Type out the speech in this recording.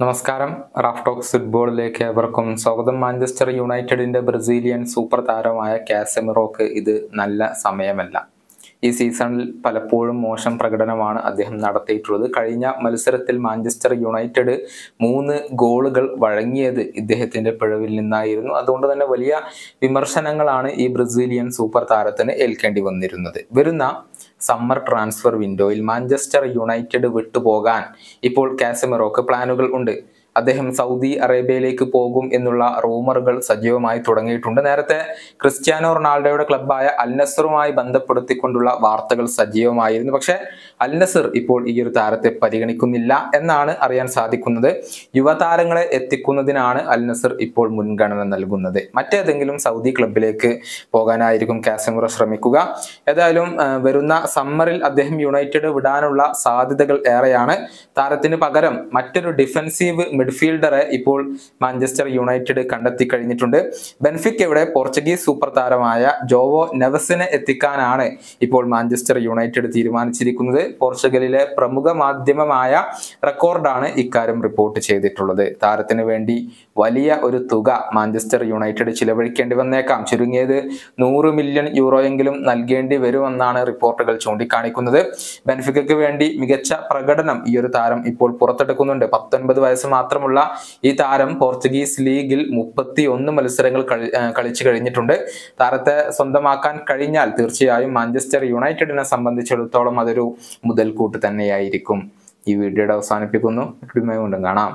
നമസ്കാരം. Raf talks ഫുട്ബോളിലേക്ക് ഏവർക്കും സ്വാഗതം. മാഞ്ചസ്റ്റർ യുണൈറ്റഡിന്റെ ബ്രസീലിയൻ സൂപ്പർ താരമായ കാസമിറോക്ക് ഇത് നല്ല സമയമല്ല. ഈ സീസണിൽ പലപ്പോഴും മോശം പ്രകടനമാണ് അദ്ദേഹം നടത്തിയിട്ടുള്ളത്. കഴിഞ്ഞ മത്സരത്തിൽ മാഞ്ചസ്റ്റർ യുണൈറ്റഡ് മൂന്ന് ഗോളുകൾ വഴങ്ങിയത് ഇദ്ദേഹത്തിന്റെ പിഴവിൽ നിന്നായിരുന്നു. അതുകൊണ്ട് തന്നെ വലിയ വിമർശനങ്ങളാണ് ഈ ബ്രസീലിയൻ സൂപ്പർ താരത്തിന് ഏൽക്കേണ്ടി വന്നിരുന്നത്. വരുന്ന സമ്മർ ട്രാൻസ്ഫർ വിൻഡോയിൽ മാഞ്ചസ്റ്റർ യുണൈറ്റഡ് വിട്ടുപോകാൻ. ഇപ്പോൾ കാസമിറോക്ക് പ്ലാനുകൾ ഉണ്ട്. അദ്ദേഹം സൗദി അറേബ്യയിലേക്ക് പോകും എന്നുള്ള റൂമറുകൾ സജീവമായി തുടങ്ങിയിട്ടുണ്ട്. നേരത്തെ ക്രിസ്ത്യാനോ റൊണാൾഡോയുടെ ക്ലബ്ബായ അൽനസറുമായി ബന്ധപ്പെടുത്തിക്കൊണ്ടുള്ള വാർത്തകൾ സജീവമായിരുന്നു. പക്ഷേ അൽനസർ ഇപ്പോൾ ഈ ഒരു താരത്തെ പരിഗണിക്കുന്നില്ല എന്നാണ് അറിയാൻ സാധിക്കുന്നത്. യുവതാരങ്ങളെ എത്തിക്കുന്നതിനാണ് അൽനസർ ഇപ്പോൾ മുൻഗണന നൽകുന്നത്. മറ്റേതെങ്കിലും സൗദി ക്ലബിലേക്ക് പോകാനായിരിക്കും കാസമുറ ശ്രമിക്കുക. ഏതായാലും വരുന്ന സമ്മറിൽ അദ്ദേഹം യുണൈറ്റഡ് വിടാനുള്ള സാധ്യതകൾ ഏറെയാണ്. താരത്തിന് പകരം മറ്റൊരു ഡിഫൻസീവ് മിഡ്ഫീൽഡറെ ഇപ്പോൾ മാഞ്ചസ്റ്റർ യുണൈറ്റഡ് കണ്ടെത്തി കഴിഞ്ഞിട്ടുണ്ട്. ബെൻഫിക്കയുടെ പോർച്ചുഗീസ് സൂപ്പർ താരമായ ജോവോ നെവസിനെ എത്തിക്കാനാണ് ഇപ്പോൾ മാഞ്ചസ്റ്റർ യുണൈറ്റഡ് തീരുമാനിച്ചിരിക്കുന്നത്. പോർച്ചുഗലിലെ പ്രമുഖ മാധ്യമമായ റെക്കോർഡാണ് ഇക്കാര്യം റിപ്പോർട്ട് ചെയ്തിട്ടുള്ളത്. താരത്തിന് വേണ്ടി വലിയ ഒരു തുക മാഞ്ചസ്റ്റർ യുണൈറ്റഡ് ചിലവഴിക്കേണ്ടി വന്നേക്കാം. ചുരുങ്ങിയത് നൂറ് മില്യൺ യൂറോയെങ്കിലും നൽകേണ്ടി വരുമെന്നാണ് റിപ്പോർട്ടുകൾ ചൂണ്ടിക്കാണിക്കുന്നത്. ബെൻഫിക്കയ്ക്ക് വേണ്ടി മികച്ച പ്രകടനം ഈ ഒരു താരം ഇപ്പോൾ പുറത്തെടുക്കുന്നുണ്ട്. പത്തൊൻപത് വയസ്സ് മാത്രമുള്ള ഈ താരം പോർച്ചുഗീസ് ലീഗിൽ മുപ്പത്തി ഒന്ന് മത്സരങ്ങൾ കളിച്ചു കഴിഞ്ഞിട്ടുണ്ട്. താരത്തെ സ്വന്തമാക്കാൻ കഴിഞ്ഞാൽ തീർച്ചയായും മാഞ്ചസ്റ്റർ യുണൈറ്റഡിനെ സംബന്ധിച്ചിടത്തോളം അതൊരു മുതൽക്കൂട്ട് തന്നെയായിരിക്കും. ഈ വീഡിയോയുടെ അവസാനിപ്പിക്കുന്നു. വീണ്ടും കാണാം.